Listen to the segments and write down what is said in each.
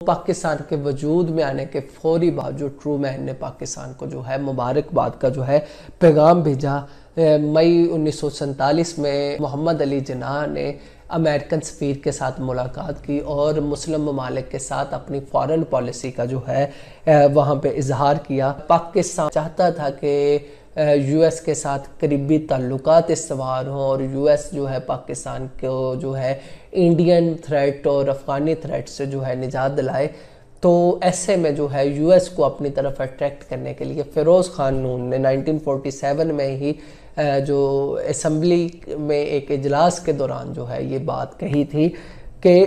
पाकिस्तान के वजूद में आने के फौरी बाद जो ट्रू मैन ने पाकिस्तान को जो है मुबारकबाद का जो है पैगाम भेजा। मई उन्नीस में मोहम्मद अली जना ने अमेरिकन सफ़ीर के साथ मुलाकात की और मुस्लिम ममालिक के साथ अपनी फॉरेन पॉलिसी का जो है वहाँ पे इजहार किया। पाकिस्तान चाहता था कि यूएस के साथ करीबी ताल्लुक इस्तवार हों और यूएस जो है पाकिस्तान को जो है इंडियन थ्रेट और अफ़गानी थ्रेट से जो है निजात दिलाए तो ऐसे में जो है यूएस को अपनी तरफ़ अट्रैक्ट करने के लिए फ़िरोज़ खान नून ने 1947 में ही जो असम्बली में एक इजलास के दौरान जो है ये बात कही थी कि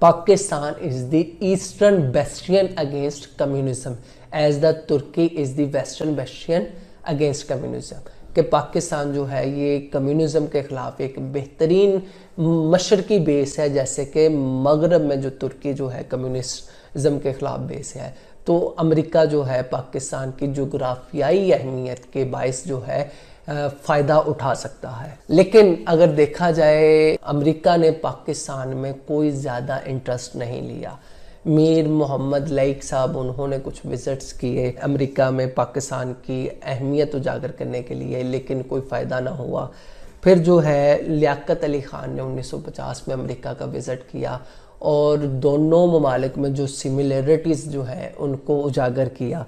Pakistan is the eastern bastion against communism as the Turkey is the western bastion against communism कि पाकिस्तान जो है ये कम्युनिज़म के ख़िलाफ़ एक बेहतरीन मशरकी बेस है, जैसे कि मगरब में जो तुर्की जो है कम्युनिज़म के ख़िलाफ़ बेस है। तो अमेरिका जो है, पाकिस्तान की जोग्राफियाई अहमियत के बायस जो है फ़ायदा उठा सकता है। लेकिन अगर देखा जाए, अमेरिका ने पाकिस्तान में कोई ज़्यादा इंटरेस्ट नहीं लिया। मीर मोहम्मद लाइक साहब, उन्होंने कुछ विज़िट्स किए अमेरिका में पाकिस्तान की अहमियत उजागर करने के लिए, लेकिन कोई फ़ायदा ना हुआ। फिर जो है लियाकत अली ख़ान ने 1950 में अमेरिका का विज़िट किया और दोनों ममालिक में जो सिमिलरिटीज़ जो है, उनको उजागर किया।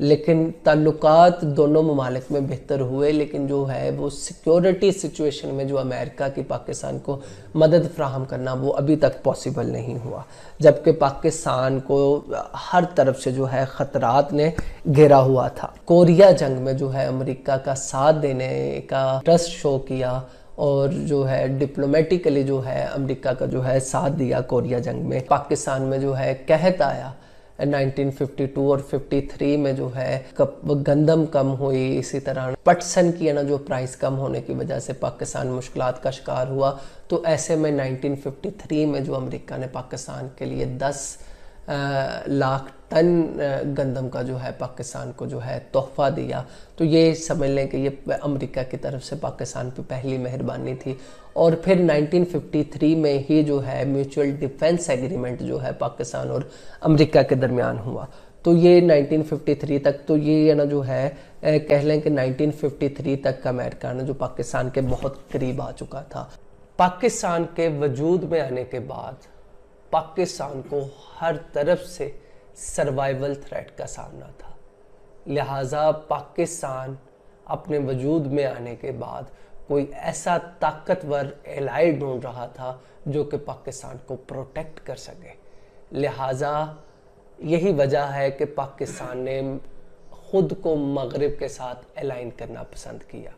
लेकिन ताल्लुकात दोनों ममालिक में बेहतर हुए, लेकिन जो है वो सिक्योरिटी सिचुएशन में जो अमेरिका की पाकिस्तान को मदद फ्राहम करना वो अभी तक पॉसिबल नहीं हुआ। जबकि पाकिस्तान को हर तरफ़ से जो है ख़तरात ने घेरा हुआ था। कोरिया जंग में जो है अमेरिका का साथ देने का ट्रस्ट शो किया और जो है डिप्लोमेटिकली जो है अमेरिका का जो है साथ दिया कोरिया जंग में। पाकिस्तान में जो है कहत आया 1952 और 53 में जो है गंदम कम हुई, इसी तरह पटसन की है ना, जो प्राइस कम होने की वजह से पाकिस्तान मुश्किल का शिकार हुआ। तो ऐसे में 1953 में जो अमेरिका ने पाकिस्तान के लिए 10 लाख टन गंदम का जो है, पाकिस्तान को जो है तोहफा दिया। तो ये समझ लें कि ये अमेरिका की तरफ़ से पाकिस्तान पे पहली मेहरबानी थी। और फिर 1953 में ही जो है, म्यूचुअल डिफेंस एग्रीमेंट जो है, पाकिस्तान और अमेरिका के दरमियान हुआ। तो ये 1953 तक तो ये ना जो है कह लें कि 1953 तक अमेरिका ना जो पाकिस्तान के बहुत करीब आ चुका था। पाकिस्तान के वजूद में आने के बाद पाकिस्तान को हर तरफ़ से सर्वाइवल थ्रेट का सामना था। लिहाजा पाकिस्तान अपने वजूद में आने के बाद कोई ऐसा ताकतवर एलाई ढूंढ रहा था जो कि पाकिस्तान को प्रोटेक्ट कर सके। लिहाजा यही वजह है कि पाकिस्तान ने खुद को मगरब के साथ अलाइन करना पसंद किया।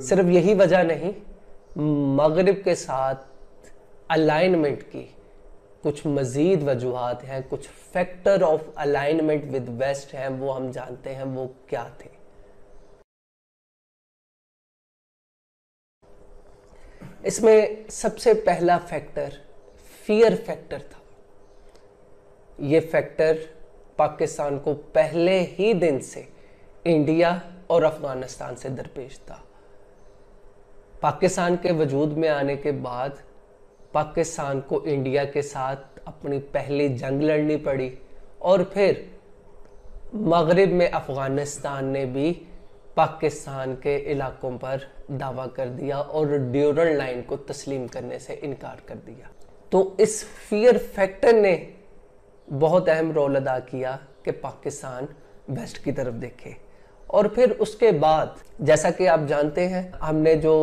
सिर्फ़ यही वजह नहीं, मगरब के साथ अलाइनमेंट की। कुछ मज़ीद वजूहत हैं, कुछ factor of alignment with west हैं, वो हम जानते हैं, वो क्या थे। इसमें सबसे पहला फैक्टर फियर फैक्टर था। ये फैक्टर पाकिस्तान को पहले ही दिन से इंडिया और अफ़गानिस्तान से दरपेश था। पाकिस्तान के वजूद में आने के बाद पाकिस्तान को इंडिया के साथ अपनी पहली जंग लड़नी पड़ी और फिर मगरब में अफ़गानिस्तान ने भी पाकिस्तान के इलाकों पर दावा कर दिया और ड्यूरल लाइन को तस्लीम करने से इनकार कर दिया। तो इस फियर फैक्टर ने बहुत अहम रोल अदा किया कि पाकिस्तान वेस्ट की तरफ़ देखे। और फिर उसके बाद, जैसा कि आप जानते हैं, हमने जो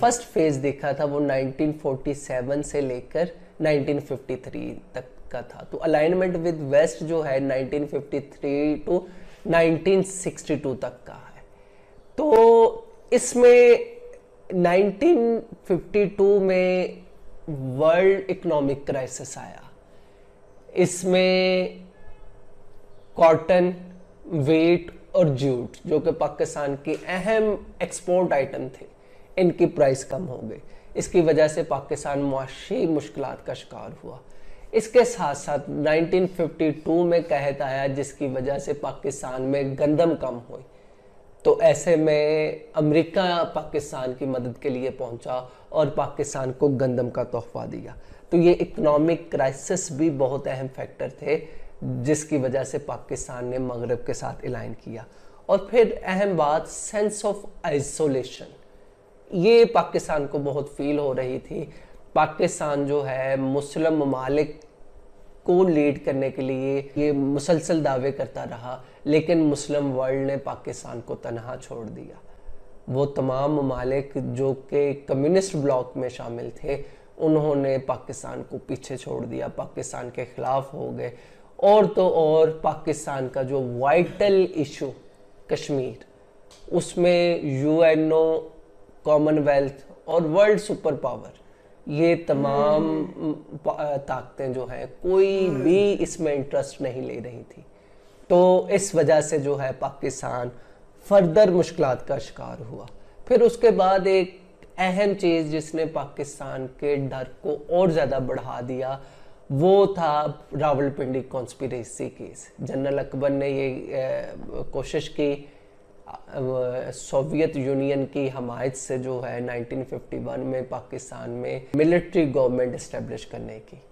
फ़र्स्ट फ़ेज़ देखा था वो 1947 से लेकर 1953 तक का था। तो अलाइनमेंट विद वेस्ट जो है 1953 टू 1962 तक का है। तो इसमें 1952 में वर्ल्ड इकोनॉमिक क्राइसिस आया। इसमें कॉटन वेट और जूट, जो कि पाकिस्तान की अहम एक्सपोर्ट आइटम थे, इनकी प्राइस कम हो गई। इसकी वजह से पाकिस्तान मुआशी मुश्किल का शिकार हुआ। इसके साथ साथ 1952 में कहत आया, जिसकी वजह से पाकिस्तान में गंदम कम हुई। तो ऐसे में अमेरिका पाकिस्तान की मदद के लिए पहुँचा और पाकिस्तान को गंदम का तोहफा दिया। तो ये इकोनॉमिक क्राइसिस भी बहुत अहम फैक्टर थे। जिसकी वजह से पाकिस्तान ने मगरब के साथ इलाइन किया। और फिर अहम बात सेंस ऑफ़ आइसोलेशन ये पाकिस्तान को बहुत फील हो रही थी। पाकिस्तान जो है, मुस्लिम ममालिक को लीड करने के लिए ये मुसलसल दावे करता रहा, लेकिन मुस्लिम वर्ल्ड ने पाकिस्तान को तनहा छोड़ दिया। वो तमाम ममालिक जो कि कम्युनिस्ट ब्लॉक में शामिल थे, उन्होंने पाकिस्तान को पीछे छोड़ दिया। पाकिस्तान के ख़िलाफ़ हो गए। और तो और पाकिस्तान का जो वाइटल इशू कश्मीर उसमें यूएनओ कॉमनवेल्थ और वर्ल्ड सुपर पावर ये तमाम ताकतें जो हैं कोई भी इसमें इंटरेस्ट नहीं ले रही थी। तो इस वजह से जो है पाकिस्तान फर्दर मुश्किल का शिकार हुआ। फिर उसके बाद एक अहम चीज़ जिसने पाकिस्तान के डर को और ज़्यादा बढ़ा दिया वो था Rawalpindi conspiracy case general Akbar ने ये कोशिश की सोवियत यूनियन की हमायत से जो है 1951 में पाकिस्तान में मिलिट्री गवर्नमेंट इस्टेब्लिश करने की।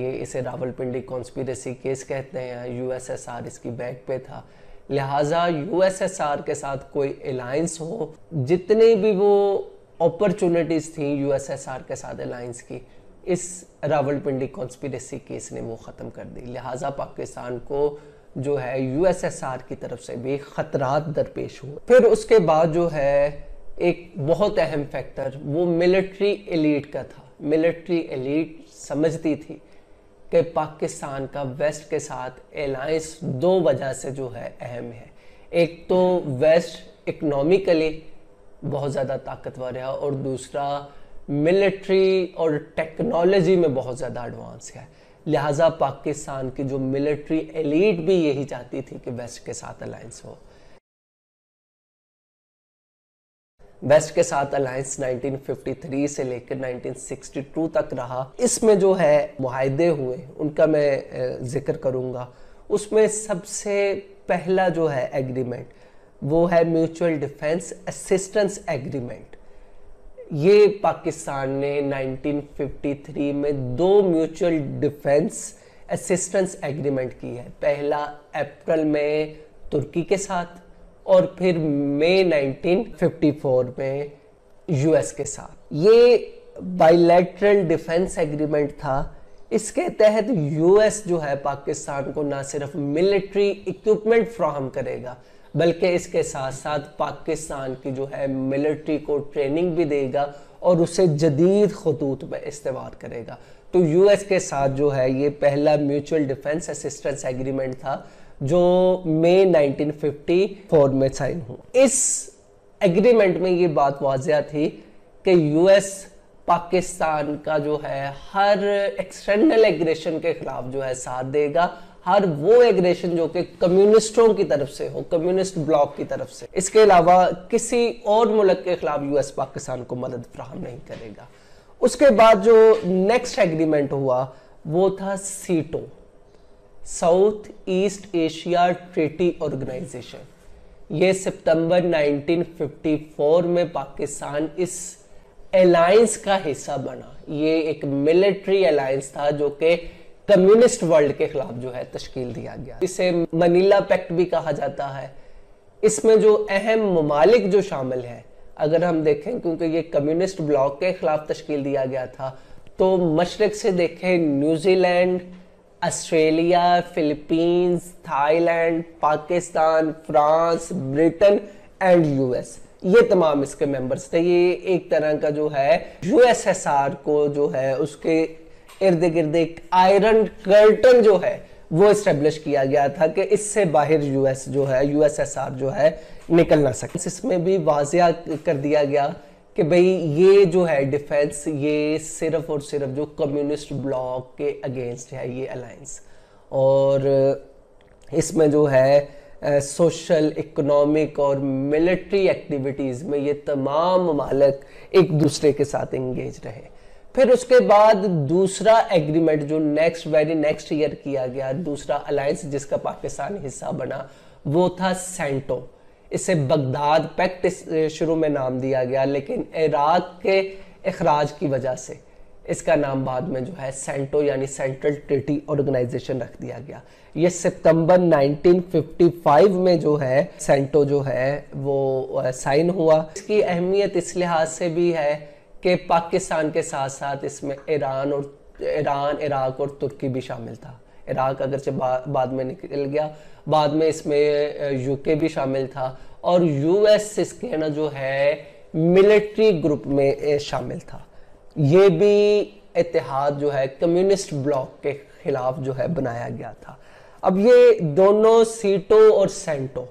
ये इसे रावलपिंडी कॉन्स्पिरसी केस कहते हैं। यूएसएसआर इसकी बैक पे था। लिहाजा यूएसएसआर के साथ कोई अलायंस हो, जितने भी वो अपॉर्चुनिटीज़ थी यूएसएसआर के साथ अलायंस की इस रावलपिंडी कॉन्स्पिरसी केस ने वो ख़त्म कर दी। लिहाजा पाकिस्तान को जो है यूएसएसआर की तरफ़ से भी ख़तरात दरपेश हुए फिर उसके बाद जो है एक बहुत अहम फैक्टर वो मिलिट्री एलीट का था। मिलिट्री एलीट समझती थी कि पाकिस्तान का वेस्ट के साथ अलायंस दो वजह से जो है अहम है। एक तो वेस्ट इकनॉमिकली बहुत ज़्यादा ताकतवर है और दूसरा मिलिट्री और टेक्नोलॉजी में बहुत ज़्यादा एडवांस है। लिहाजा पाकिस्तान की जो मिलिट्री एलीट भी यही चाहती थी कि वेस्ट के साथ अलायंस हो। वेस्ट के साथ अलायंस 1953 से लेकर 1962 तक रहा। इसमें जो है मुहिदे हुए, उनका मैं ज़िक्र करूँगा। उसमें सबसे पहला जो है एग्रीमेंट वो है म्यूचुअल डिफेंस असिस्टेंस एग्रीमेंट ये पाकिस्तान ने 1953 में दो म्यूचुअल डिफेंस असिस्टेंस एग्रीमेंट की है। पहला अप्रैल में तुर्की के साथ और फिर मई 1954 में यूएस के साथ। ये बाइलेटरल डिफेंस एग्रीमेंट था। इसके तहत यूएस जो है पाकिस्तान को ना सिर्फ़ मिलिट्री इक्विपमेंट फ्राहम करेगा बल्कि इसके साथ साथ पाकिस्तान की जो है मिलिट्री को ट्रेनिंग भी देगा और उसे जदीद खतूत में इस्तेमाल करेगा। तो यूएस के साथ जो है ये पहला म्यूचुअल डिफेंस असिस्टेंस एग्रीमेंट था, जो मई 1954 में साइन हुआ। इस एग्रीमेंट में ये बात वाजिया थी कि यूएस पाकिस्तान का जो है हर एक्सटर्नल एग्रेशन के खिलाफ जो है साथ देगा हर वो एग्रेशन जो कि कम्युनिस्टों की तरफ़ से हो कम्युनिस्ट ब्लॉक की तरफ़ से, इसके अलावा किसी और मुल्क के खिलाफ यूएस पाकिस्तान को मदद फ्राहम नहीं करेगा। उसके बाद जो नेक्स्ट एग्रीमेंट हुआ, वो था SEATO south east Asia treaty organization ये सितंबर 1954 में पाकिस्तान इस अलायंस का हिस्सा बना। ये एक मिलिट्री अलायंस था जो कि कम्युनिस्ट वर्ल्ड के खिलाफ जो है तश्कील दिया गया। इसे मनीला पैक्ट भी कहा जाता है। इसमें जो अहम ममालिक जो शामिल है, अगर हम देखें, क्योंकि ये कम्युनिस्ट ब्लॉक के खिलाफ तश्कील दिया गया था तो मशरक से देखें New Zealand Australia Philippines Thailand Pakistan France Britain and US ये तमाम इसके मेंबर्स थे। ये एक तरह का जो है यूएसएसआर को जो है उसके इर्द गिर्द एक आयरन कर्टन जो है, वो इस्टेब्लिश किया गया था कि इससे बाहर यूएस जो है यूएसएसआर जो है, निकल ना सके। इसमें भी वाजिया कर दिया गया कि भाई ये जो है डिफेंस, ये सिर्फ़ और सिर्फ़ जो कम्युनिस्ट ब्लॉक के अगेंस्ट है, ये अलायंस और इसमें जो है सोशल इकोनॉमिक और मिलिट्री एक्टिविटीज़ में ये तमाम ममालक एक दूसरे के साथ इंगेज रहे। फिर उसके बाद दूसरा एग्रीमेंट जो नेक्स्ट वेरी नेक्स्ट ईयर किया गया, दूसरा अलायंस जिसका पाकिस्तान हिस्सा बना, वो था सेंटो इसे बगदाद पैक्ट शुरू में नाम दिया गया, लेकिन इराक के अखराज की वजह से इसका नाम बाद में जो है सेंटो यानी सेंट्रल ट्रिटी ऑर्गेनाइजेशन रख दिया गया। ये सितंबर 1955 में जो है सेंटो जो है, वो साइन हुआ। इसकी अहमियत इस लिहाज से भी है कि पाकिस्तान के साथ साथ इसमें ईरान और ईरान इराक और तुर्की भी शामिल था। इराक अगरचे बा, बाद में निकल गया। बाद में इसमें यूके भी शामिल था और यूएस इसके ना जो है मिलिट्री ग्रुप में शामिल था। ये भी इतिहाद जो है कम्युनिस्ट ब्लॉक के खिलाफ जो है बनाया गया था। अब ये दोनों सीटो और सेंटो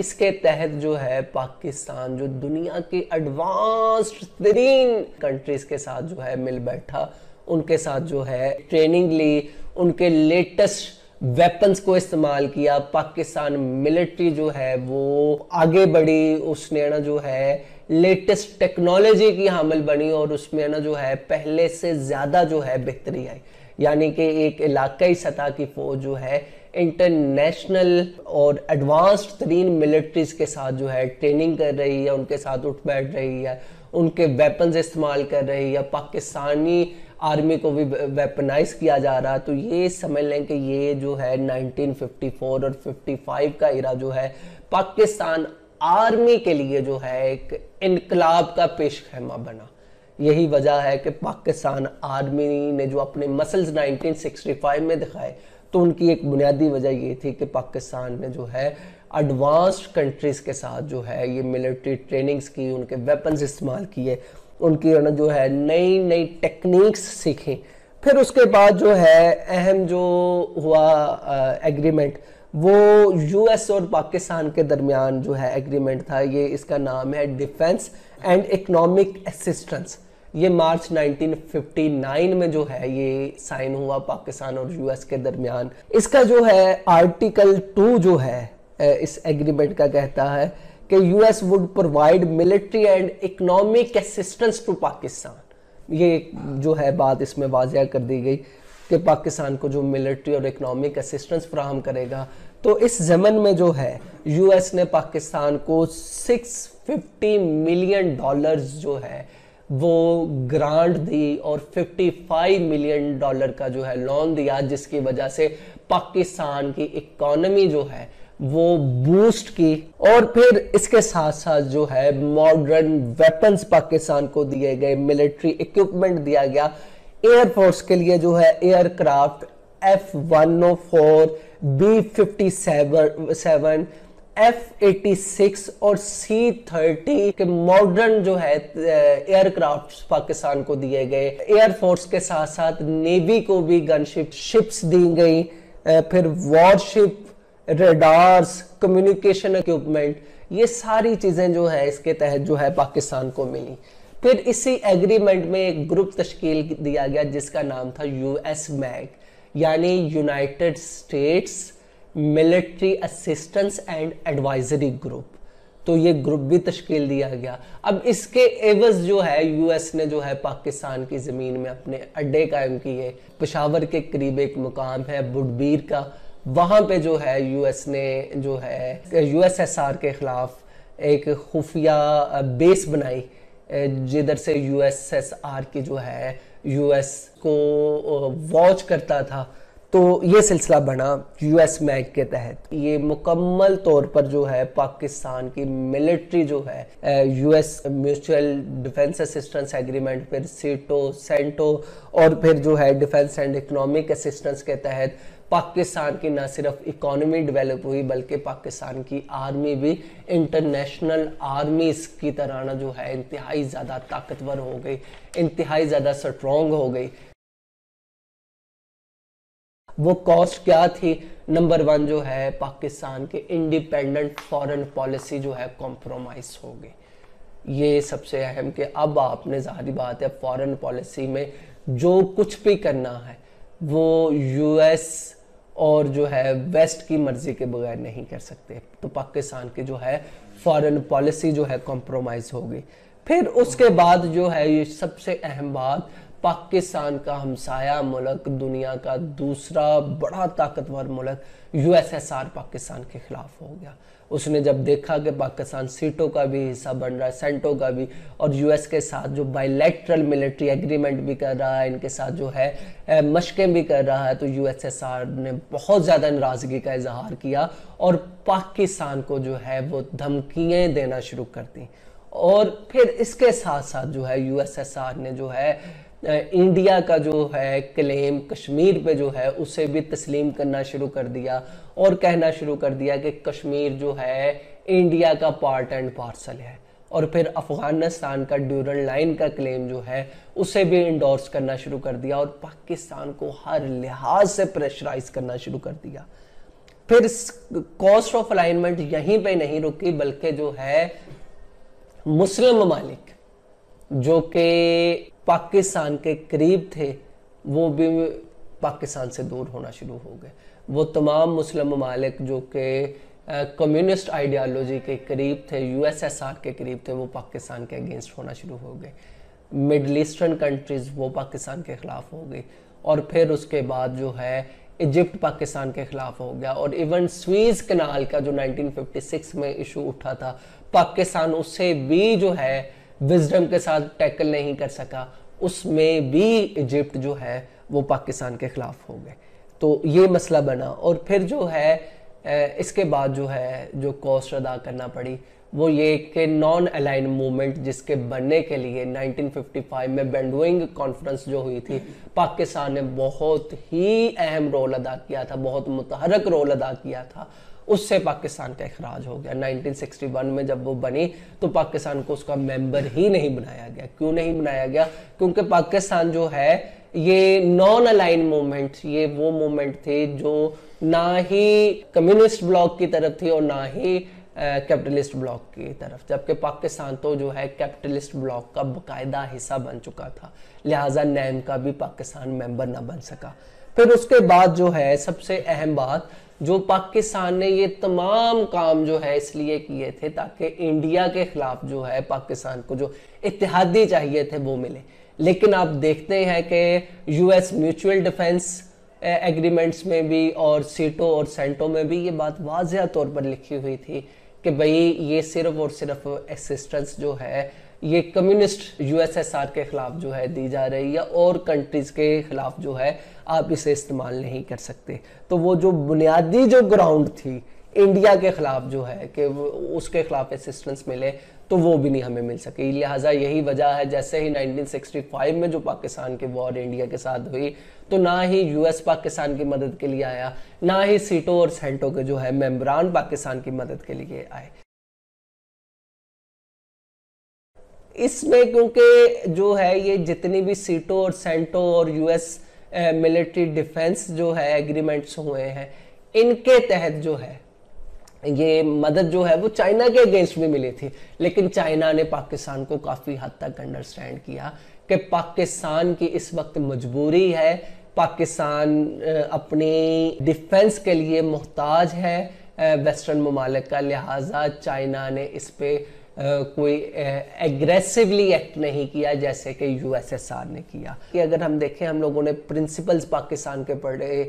इसके तहत जो है पाकिस्तान, जो दुनिया की एडवांस्ड तरीन कंट्रीज़ के साथ जो है मिल बैठा, उनके साथ जो है ट्रेनिंग ली, उनके लेटेस्ट वेपन्स को इस्तेमाल किया, पाकिस्तान मिलिट्री जो है वो आगे बढ़ी, उसने ना जो है लेटेस्ट टेक्नोलॉजी की हामिल बनी और उसमें ना जो है पहले से ज़्यादा जो है बेहतरी आई। यानी कि एक इलाकई सतह की फौज जो है इंटरनेशनल और एडवांस्ड तरीन मिलिट्रीज के साथ जो है ट्रेनिंग कर रही है, उनके साथ उठ बैठ रही है, उनके वेपन्स इस्तेमाल कर रही है, पाकिस्तानी आर्मी को भी वेपनाइज किया जा रहा है। तो ये समझ लें कि ये जो है 1954 और 55 का इरा जो है, पाकिस्तान आर्मी के लिए जो है, एक इनकलाब का पेश खेमा बना। यही वजह है कि पाकिस्तान आर्मी ने जो अपने मसल्स 1965 में दिखाए तो उनकी एक बुनियादी वजह ये थी कि पाकिस्तान ने जो है एडवांस्ड कंट्रीज़ के साथ जो है, ये मिलिट्री ट्रेनिंग्स की, उनके वेपन्स इस्तेमाल किए, उनकी जो है नई नई टेक्निक्स सीखी। फिर उसके बाद जो है, अहम जो हुआ एग्रीमेंट वो यूएस और पाकिस्तान के दरमियान जो है एग्रीमेंट था, ये इसका नाम है डिफेंस एंड इकोनॉमिक असिस्टेंस ये मार्च 1959 में जो है ये साइन हुआ पाकिस्तान और यूएस के दरमियान। इसका जो है आर्टिकल टू जो है इस एग्रीमेंट का कहता है कि US would provide military and economic assistance to Pakistan. ये जो है बात इसमें वाजिया कर दी गई कि पाकिस्तान को जो मिलिट्री और इकोनॉमिक असिस्टेंस फ्राहम करेगा। तो इस जमन में जो है, यूएस ने पाकिस्तान को 650 मिलियन डॉलर्स जो है वो ग्रांट दी और 55 मिलियन डॉलर का जो है लोन दिया, जिसकी वजह से पाकिस्तान की इकोनॉमी जो है वो बूस्ट की। और फिर इसके साथ साथ जो है मॉडर्न वेपन्स पाकिस्तान को दिए गए मिलिट्री इक्विपमेंट दिया गया। एयरफोर्स के लिए जो है aircraft F one O four B fifty seven F eighty six और सी थर्टी के मॉडर्न जो है एयरक्राफ्ट पाकिस्तान को दिए गए। एयरफोर्स के साथ साथ नेवी को भी गनशिप शिप्स दी गई। फिर वॉरशिप रेडार्स कम्युनिकेशन इक्विपमेंट ये सारी चीज़ें जो है, इसके तहत जो है पाकिस्तान को मिली। फिर इसी एग्रीमेंट में एक ग्रुप तश्कील दिया गया जिसका नाम था यूएस मैग यानी United States military assistance and advisory group. तो ये ग्रुप भी तश्कील दिया गया। अब इसके एवज जो है, यूएस ने जो है, पाकिस्तान की ज़मीन में अपने अड्डे कायम किए। पेशावर के करीब एक मुकाम है, बुडबीर का। वहाँ पे जो है, यूएस ने जो है, यूएसएसआर के खिलाफ एक खुफिया बेस बनाई। जिधर से यूएसएसआर की जो है, यूएस को वॉच करता था। तो ये सिलसिला बना यूएस मैग के तहत। ये मुकम्मल तौर पर जो है, पाकिस्तान की मिलिट्री जो है US mutual defence assistance agreement, फिर सीटो, सेंटो, और फिर जो है डिफेंस एंड इकोनॉमिक असिस्टेंस के तहत पाकिस्तान की ना सिर्फ़ इकोनॉमी डेवलप हुई, बल्कि पाकिस्तान की आर्मी भी, इंटरनेशनल आर्मीज की तरह ना जो है, इंतहाई ज़्यादा ताकतवर हो गई, इंतहाई ज़्यादा स्ट्रॉन्ग हो गई। वो कॉस्ट क्या थी? नंबर वन जो है, पाकिस्तान के इंडिपेंडेंट फॉरेन पॉलिसी जो है कॉम्प्रोमाइज हो गई। ये सबसे अहम कि अब आपने ज़ाहिर बात है फॉरेन पॉलिसी में जो कुछ भी करना है, वो यूएस और जो है वेस्ट की मर्ज़ी के बगैर नहीं कर सकते। तो पाकिस्तान की जो है फॉरेन पॉलिसी जो है कॉम्प्रोमाइज़ हो गई। फिर उसके बाद जो है, ये सबसे अहम बात पाकिस्तान का हमसाया मुल्क, दुनिया का दूसरा बड़ा ताकतवर मुल्क यूएसएसआर पाकिस्तान के खिलाफ हो गया। उसने जब देखा कि पाकिस्तान सीटों का भी हिस्सा बन रहा है, सेंटों का भी, और यूएस के साथ जो बायलैटरल मिलिट्री एग्रीमेंट भी कर रहा है, इनके साथ जो है मशकें भी कर रहा है तो यूएसएसआर ने बहुत ज़्यादा नाराज़गी का इजहार किया और पाकिस्तान को जो है वो धमकियाँ देना शुरू कर दी। और फिर इसके साथ साथ जो है यूएसएसआर ने जो है इंडिया का जो है, क्लेम कश्मीर पे जो है, उसे भी तस्लीम करना शुरू कर दिया और कहना शुरू कर दिया कि कश्मीर जो है, इंडिया का पार्ट एंड पार्सल है। और फिर अफ़गानिस्तान का ड्यूरल लाइन का क्लेम जो है, उसे भी इंडोर्स करना शुरू कर दिया और पाकिस्तान को हर लिहाज से प्रेशराइज करना शुरू कर दिया। फिर कॉस्ट ऑफ़ अलाइनमेंट यहीं पे नहीं रुकी, बल्कि जो है, मुस्लिम ममालिक, जो कि पाकिस्तान के करीब थे, वो भी पाकिस्तान से दूर होना शुरू हो गए। वो तमाम मुस्लिम ममालिक जो कि कम्युनिस्ट आइडियालॉजी के करीब थे यूएसएसआर के करीब थे, वो पाकिस्तान के अगेंस्ट होना शुरू हो गए। मिडल ईस्टर्न कंट्रीज़ वो पाकिस्तान के ख़िलाफ़ हो गई और फिर उसके बाद जो है इजिप्ट पाकिस्तान के ख़िलाफ़ हो गया। और इवन स्वीज कनाल का जो 1956 में इशू उठा था, पाकिस्तान उससे भी जो है विजडम के साथ टैकल नहीं कर सका, उसमें भी इजिप्ट जो है, वो पाकिस्तान के खिलाफ हो गए। तो ये मसला बना और फिर जो है इसके बाद जो है, जो कॉस्ट अदा करना पड़ी, वो ये कि नॉन अलाइन मूवमेंट जिसके बनने के लिए 1955 में बेंडोइंग कॉन्फ्रेंस जो हुई थी, पाकिस्तान ने बहुत ही अहम रोल अदा किया था, बहुत मुतहरक रोल अदा किया था। उससे पाकिस्तान का अखराज हो गया। 1961 में जब वो बनी तो पाकिस्तान को उसका मेंबर ही नहीं बनाया गया। क्यों नहीं बनाया गया? क्योंकि पाकिस्तान जो है, ये नॉन अलाइन मूवमेंट ये वो मूवमेंट थे जो ना ही कम्युनिस्ट ब्लॉक की तरफ़ थी और ना ही कैपिटलिस्ट ब्लॉक की तरफ़। जबकि पाकिस्तान तो जो है कैपिटलिस्ट ब्लॉक का बकायदा हिस्सा बन चुका था। लिहाजा नैम का भी पाकिस्तान मेंबर ना बन सका। फिर उसके बाद जो है, सबसे अहम बात जो पाकिस्तान ने ये तमाम काम जो है इसलिए किए थे ताकि इंडिया के खिलाफ जो है पाकिस्तान को जो इतिहादी चाहिए थे वो मिले। लेकिन आप देखते हैं कि यूएस म्यूचुअल डिफेंस एग्रीमेंट्स में भी और सीटों और सेंटों में भी ये बात वाजह तौर पर लिखी हुई थी कि भाई ये सिर्फ़ और सिर्फ़ असिस्टेंस जो है ये कम्युनिस्ट यूएसएसआर के खिलाफ जो है दी जा रही है और कंट्रीज़ के खिलाफ जो है आप इसे इस्तेमाल नहीं कर सकते। तो वो जो बुनियादी जो ग्राउंड थी इंडिया के खिलाफ जो है कि उसके खिलाफ असिस्टेंस मिले तो वो भी नहीं हमें मिल सकी। लिहाजा यही वजह है, जैसे ही 1965 में जो पाकिस्तान की वॉर इंडिया के साथ हुई तो ना ही यूएस पाकिस्तान की मदद के लिए आया, ना ही सीटों और सेंटों के जो है मेम्बरान पाकिस्तान की मदद के लिए आए। इसमें क्योंकि जो है ये जितनी भी सीटों और सेंटो और यूएस मिलिट्री डिफेंस जो है एग्रीमेंट्स हुए हैं, इनके तहत जो है, ये मदद जो है वो चाइना के अगेंस्ट भी मिली थी। लेकिन चाइना ने पाकिस्तान को काफ़ी हद तक अंडरस्टैंड किया कि पाकिस्तान की इस वक्त मजबूरी है। पाकिस्तान अपनी डिफेंस के लिए मोहताज है वेस्टर्न ममालिक का, लिहाजा चाइना ने इस पर कोई एग्रेसिवली एक्ट नहीं किया जैसे कि यूएसएसआर ने किया। कि अगर हम देखें, हम लोगों ने प्रिंसिपल्स पाकिस्तान के पढ़े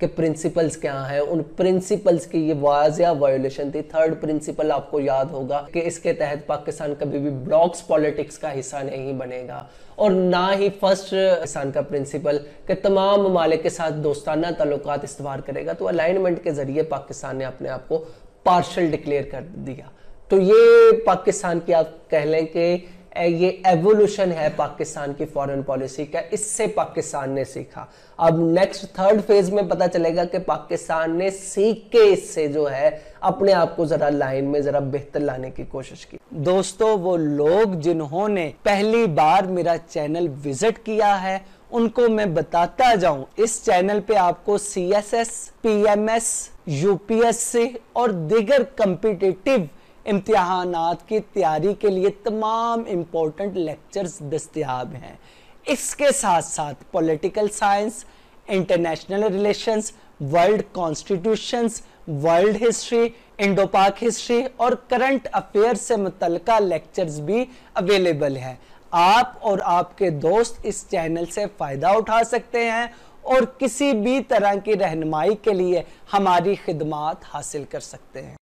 के प्रिंसिपल्स क्या हैं। उन प्रिंसिपल्स की ये वाजिया वायोलेशन थी। थर्ड प्रिंसिपल आपको याद होगा कि इसके तहत पाकिस्तान कभी भी ब्लॉक्स पॉलिटिक्स का हिस्सा नहीं बनेगा। और ना ही फ़र्स्ट पाकिस्तान का प्रिंसिपल के तमाम ममालिक के साथ दोस्ताना तल्लुक इस्तेमाल करेगा। तो अलाइनमेंट के ज़रिए पाकिस्तान ने अपने आप को पार्शल डिक्लेयर कर दिया। तो ये पाकिस्तान की आप कह लें कि ये एवोल्यूशन है पाकिस्तान की फॉरेन पॉलिसी का, इससे पाकिस्तान ने सीखा। अब नेक्स्ट थर्ड फ़ेज़ में पता चलेगा कि पाकिस्तान ने सीख के इससे जो है, अपने आप को जरा लाइन में जरा बेहतर लाने की कोशिश की। दोस्तों, वो लोग जिन्होंने पहली बार मेरा चैनल विज़िट किया है, उनको मैं बताता जाऊँ। इस चैनल पे आपको C S S P M S UPSC और दिगर कंपिटेटिव इम्तिहानात की तैयारी के लिए तमाम इम्पोर्टेंट लेक्चर्स दस्तियाब हैं। इसके साथ साथ political science international relations world constitutions world history Indo Pak history और करंट अफेयर से मुतलका लेक्चर्स भी अवेलेबल हैं। आप और आपके दोस्त इस चैनल से फ़ायदा उठा सकते हैं और किसी भी तरह की रहनमाई के लिए हमारी खिदमात हासिल कर सकते हैं।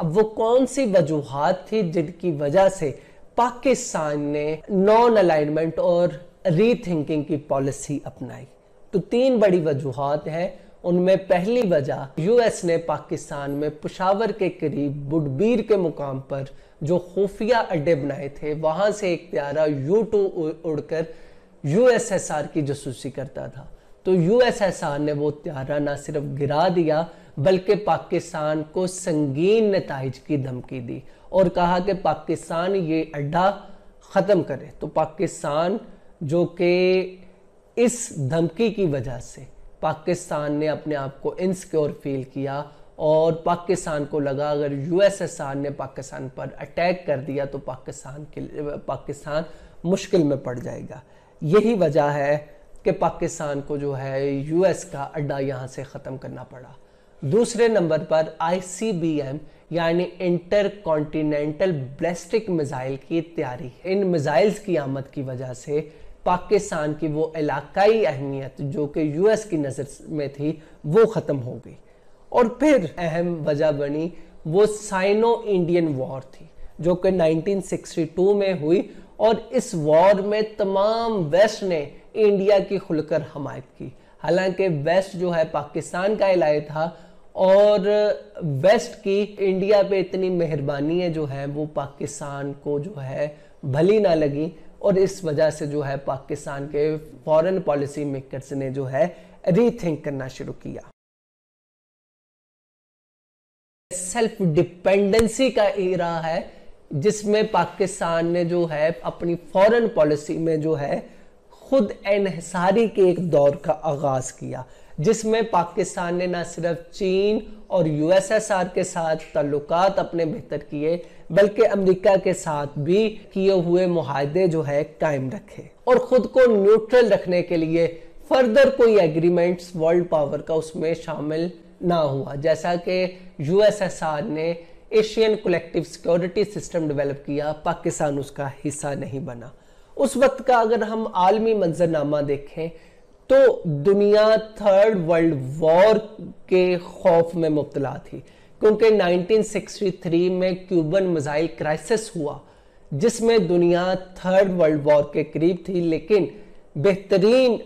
अब वो कौन सी वजूहत थी जिनकी वजह से पाकिस्तान ने नॉन अलाइनमेंट और रीथिंकिंग की पॉलिसी अपनाई? तो तीन बड़ी वजूहत हैं। उनमें पहली वजह यूएस ने पाकिस्तान में पुशावर के करीब बुडबीर के मुकाम पर जो खुफिया अड्डे बनाए थे, वहाँ से एक प्यारा यू टू उड़कर यूएसएसआर की जसूसी करता था। तो यूएसएसआर ने वो त्यारा ना सिर्फ़ गिरा दिया बल्कि पाकिस्तान को संगीन नतज की धमकी दी और कहा कि पाकिस्तान ये अड्डा ख़त्म करे। तो पाकिस्तान, जो कि इस धमकी की वजह से पाकिस्तान ने अपने आप को इनसिक्योर फील किया और पाकिस्तान को लगा, अगर यूएसएसआर ने पाकिस्तान पर अटैक कर दिया तो पाकिस्तान के पाकिस्तान मुश्किल में पड़ जाएगा। यही वजह है कि पाकिस्तान को जो है यूएस का अड्डा यहाँ से ख़त्म करना पड़ा। दूसरे नंबर पर आईसीबीएम यानी इंटर कॉन्टिनेंटल ब्लास्टिक मिसाइल की तैयारी इन मिसाइल्स की आमद की वजह से पाकिस्तान की वो इलाकाई अहमियत, जो कि यूएस की नज़र में थी, वो ख़त्म हो गई। और फिर अहम वजह बनी वो साइनो इंडियन वॉर थी, जो कि 1962 में हुई, और इस वॉर में तमाम वेस्ट ने इंडिया की खुलकर हमायत की। हालाँकि वेस्ट जो है पाकिस्तान का इलाय था और वेस्ट की इंडिया पे इतनी मेहरबानी है जो है, वो पाकिस्तान को जो है भली ना लगी और इस वजह से जो है पाकिस्तान के फॉरेन पॉलिसी मेकर्स ने जो है रीथिंक करना शुरू किया। सेल्फ डिपेंडेंसी का एरा है, जिसमें पाकिस्तान ने जो है अपनी फॉरेन पॉलिसी में जो है खुद एनहसारी के एक दौर का आगाज़ किया। जिसमें पाकिस्तान ने ना सिर्फ़ चीन और यूएसएसआर के साथ ताल्लुकात अपने बेहतर किए, बल्कि अमेरिका के साथ भी किए हुए मुहिदे जो है, कायम रखे। और खुद को न्यूट्रल रखने के लिए फर्दर कोई एग्रीमेंट्स वर्ल्ड पावर का उसमें शामिल ना हुआ। जैसा कि यूएसएसआर ने Asian collective security system develop किया, पाकिस्तान उसका हिस्सा नहीं बना। उस वक्त का अगर हम आलमी मंजरनामा देखें तो दुनिया थर्ड वर्ल्ड वॉर के खौफ में मुबतला थी, क्योंकि 1963 में क्यूबन मिसाइल क्राइसिस हुआ, जिसमें दुनिया थर्ड वर्ल्ड वॉर के करीब थी, लेकिन बेहतरीन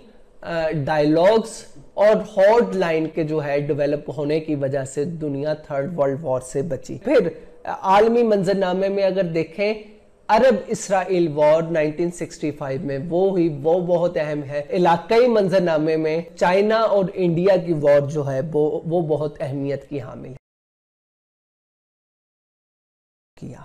डायलॉग्स और हॉट लाइन के जो है डेवलप होने की वजह से दुनिया थर्ड वर्ल्ड वॉर से बची। फिर आलमी मंजरनामे में अगर देखें अरब इसराइल वॉर 1965 में, वो हुई वो बहुत अहम है। इलाकई मंजरनामे में चाइना और इंडिया की वॉर जो है, वो वो बहुत अहमियत की हामिल किया।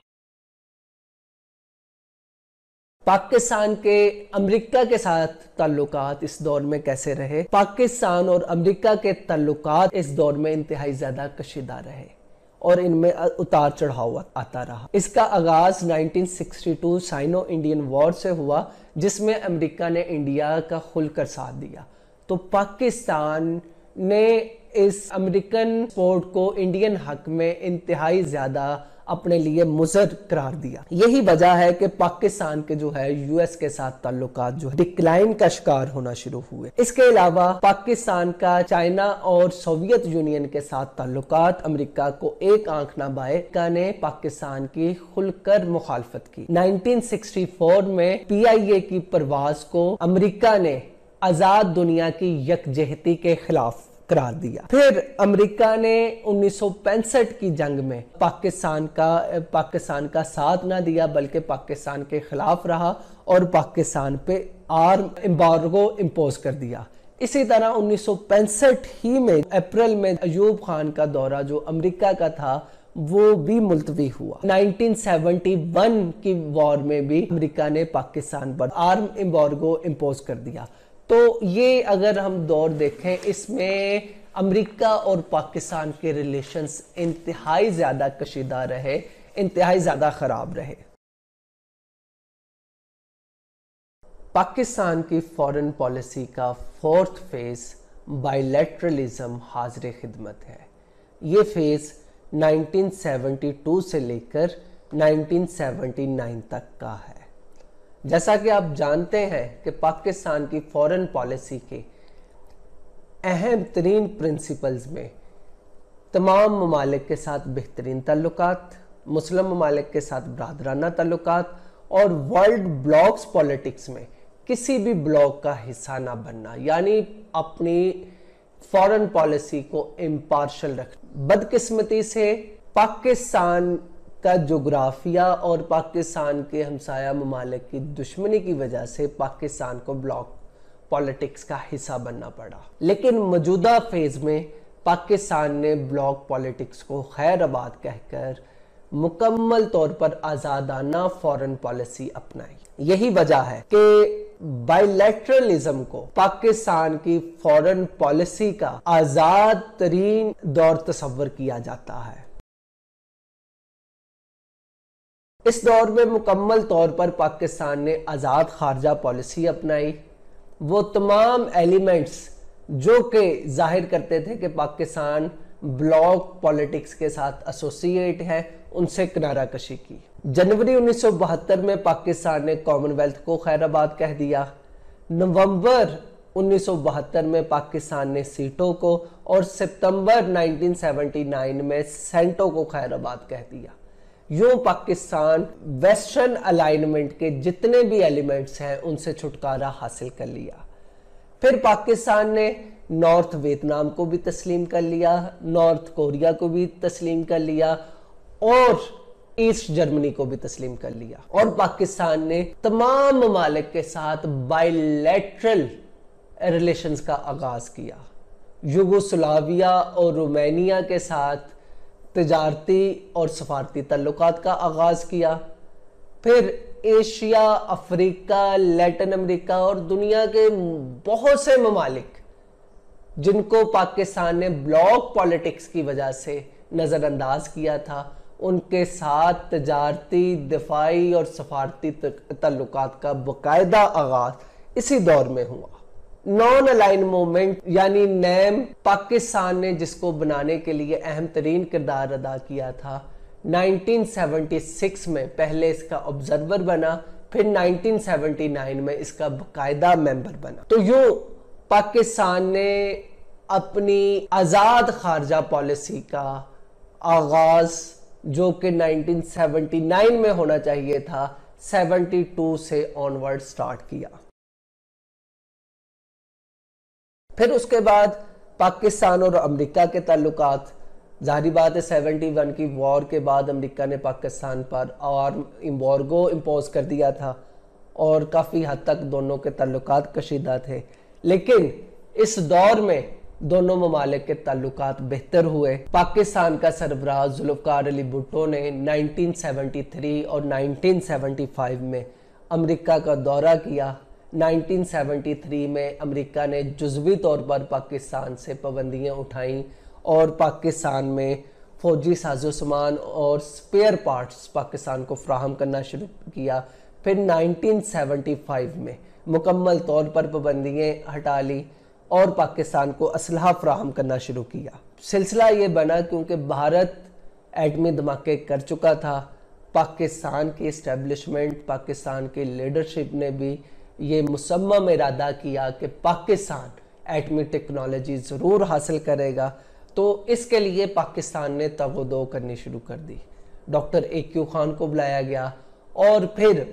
पाकिस्तान के अमेरिका के साथ ताल्लुकात इस दौर में कैसे रहे? पाकिस्तान और अमेरिका के ताल्लुकात इस दौर में इंतहाई ज़्यादा कशीदा रहे। और इनमें उतार चढ़ाव आता रहा। इसका आगाज़ 1962 साइनो इंडियन वॉर से हुआ, जिसमें अमेरिका ने इंडिया का खुलकर साथ दिया। तो पाकिस्तान ने इस अमेरिकन स्पोर्ट को इंडियन हक में इंतहाई ज़्यादा अपने लिए मुजर करार दिया। यही वजह है कि पाकिस्तान के जो है यूएस के साथ ताल्लुक जो है डिक्लाइन का शिकार होना शुरू हुए। इसके अलावा पाकिस्तान का चाइना और सोवियत यूनियन के साथ ताल्लुक अमरीका को एक आँख ना बाएका ने पाकिस्तान की खुलकर मुखालफत की। 1964 में पीआईए की परवाज को अमरीका ने आज़ाद दुनिया की यकजहती के खिलाफ करार दिया। फिर अमेरिका ने 1965 की जंग में पाकिस्तान का पाकिस्तान का साथ ना दिया, बल्कि पाकिस्तान के खिलाफ रहा और पाकिस्तान पे आर्म एम्बार्गो इम्पोज कर दिया। इसी तरह 1965 ही में, अप्रैल में अयूब खान का दौरा जो अमेरिका का था, वो भी मुलतवी हुआ। 1971 की वॉर में भी अमेरिका ने पाकिस्तान पर आर्म एम्बार्गो इम्पोज कर दिया। तो ये अगर हम दौर देखें, इसमें अमेरिका और पाकिस्तान के रिलेशंस इंतहाई ज़्यादा कशीदा रहे, इंतहाई ज़्यादा ख़राब रहे। पाकिस्तान की फॉरेन पॉलिसी का फोर्थ फ़ेज़ बायलैटरलिज्म हाजिर खिदमत है। ये फ़ेज़ 1972 से लेकर 1979 तक का है। जैसा कि आप जानते हैं कि पाकिस्तान की फॉरेन पॉलिसी के अहम तरीन प्रिंसिपल्स में तमाम ममालिक के साथ बेहतरीन ताल्लुक मुस्लिम ममालिक के साथ बरदराना ताल्लुक और वर्ल्ड ब्लॉक्स पॉलिटिक्स में किसी भी ब्लॉक का हिस्सा ना बनना, यानी अपनी फॉरेन पॉलिसी को इम्पार्शल रख। बदकिस्मती से पाकिस्तान का जोग्राफिया और पाकिस्तान के हमसाया ममालिक की दुश्मनी की वजह से पाकिस्तान को ब्लॉक पॉलिटिक्स का हिस्सा बनना पड़ा। लेकिन मौजूदा फ़ेज़ में पाकिस्तान ने ब्लॉक पॉलिटिक्स को खैर आबाद कहकर मुकम्मल तौर पर आज़ादाना फॉरेन पॉलिसी अपनाई। यही वजह है कि बायलैटरलिज्म को पाकिस्तान की फॉरेन पॉलिसी का आज़ाद तरीन दौर तस्वर किया जाता है। इस दौर में मुकम्मल तौर पर पाकिस्तान ने आज़ाद खारजा पॉलिसी अपनाई। वो तमाम एलिमेंट्स जो कि ज़ाहिर करते थे कि पाकिस्तान ब्लॉक पॉलिटिक्स के साथ एसोसिएट है, उनसे किनारा कशी की। जनवरी 1972 में पाकिस्तान ने कॉमनवेल्थ को खैराबाद कह दिया। नवंबर 1972 में पाकिस्तान ने सीटों को और सितंबर 1979 में सेंटो को खैराबाद कह दिया। यूँ पाकिस्तान वेस्टर्न अलाइनमेंट के जितने भी एलिमेंट्स हैं, उनसे छुटकारा हासिल कर लिया। फिर पाकिस्तान ने नॉर्थ वियतनाम को भी तस्लीम कर लिया, नॉर्थ कोरिया को भी तस्लीम कर लिया, और ईस्ट जर्मनी को भी तस्लीम कर लिया। और पाकिस्तान ने तमाम ममालिक के साथ बायलैटरल रिलेशंस का आगाज़ किया। युगोस्लाविया और रोमानिया के साथ तजारती और सफारती तल्लुक का आगाज़ किया। फिर एशिया, अफ्रीका, लैटिन अमेरिका और दुनिया के बहुत से ममालिक, जिनको पाकिस्तान ने ब्लॉक पॉलिटिक्स की वजह से नज़रअंदाज किया था, उनके साथ तजारती, दिफाई और सफारती तल्लुक का बाकायदा आगाज़ इसी दौर में हुआ। नॉन अलाइन मूवमेंट यानी नैम पाकिस्तान ने जिसको बनाने के लिए अहम तरीन किरदार अदा किया था 1976 में पहले इसका ऑब्जर्वर बना, फिर 1979 में इसका बाकायदा मेंबर बना। तो यूँ पाकिस्तान ने अपनी आज़ाद खारजा पॉलिसी का आगाज़, जो कि 1979 में होना चाहिए था 72 से ऑनवर्ड स्टार्ट किया। फिर उसके बाद पाकिस्तान और अमेरिका के ताल्लुक जारी बात है सेवेंटी वन की वॉर के बाद अमेरिका ने पाकिस्तान पर और इम्बोर्गो इम्पोज कर दिया था और काफ़ी हद तक दोनों के ताल्लुक कशीदा थे। लेकिन इस दौर में दोनों ममालिक के ताल्लुक बेहतर हुए। पाकिस्तान का सरबराह जुल्फ़ार अली भुट्टो ने 1973 और 1975 में अमेरिका का दौरा किया। 1973 में अमेरिका ने जुजवी तौर पर पाकिस्तान से पाबंदियाँ उठाईं और पाकिस्तान में फौजी साजो सामान और स्पेयर पार्ट्स पाकिस्तान को फ्राहम करना शुरू किया। फिर 1975 में मुकम्मल तौर पर पाबंदियाँ हटा ली और पाकिस्तान को असलहा फ्राहम करना शुरू किया। सिलसिला ये बना क्योंकि भारत एटमी धमाके कर चुका था। पाकिस्तान की इस्टेब्लिशमेंट पाकिस्तान की लीडरशिप ने भी ये मुसम्म इरादा किया कि पाकिस्तान एटमी टेक्नोलॉजी ज़रूर हासिल करेगा। तो इसके लिए पाकिस्तान ने तगदो करनी शुरू कर दी। डॉक्टर ए क्यू खान को बुलाया गया और फिर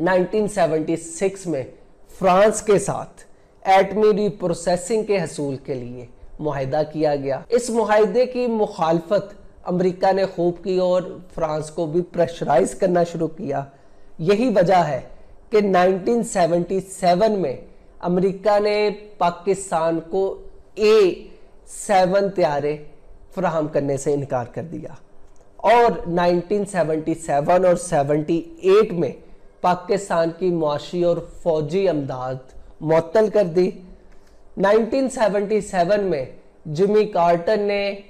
1976 में फ्रांस के साथ एटमी रिप्रोसेसिंग के हसूल के लिए माहिदा किया गया। इस माहदे की मुखालफत अमेरिका ने खूब की और फ्रांस को भी प्रेशराइज करना शुरू किया। यही वजह है कि 1977 में अमेरिका ने पाकिस्तान को ए सेवन त्यारे फ्राहम करने से इनकार कर दिया। और 1977 और 78 में पाकिस्तान की मुआशी और फौजी अमदाद मअतल कर दी। 1977 में जिमी कार्टर ने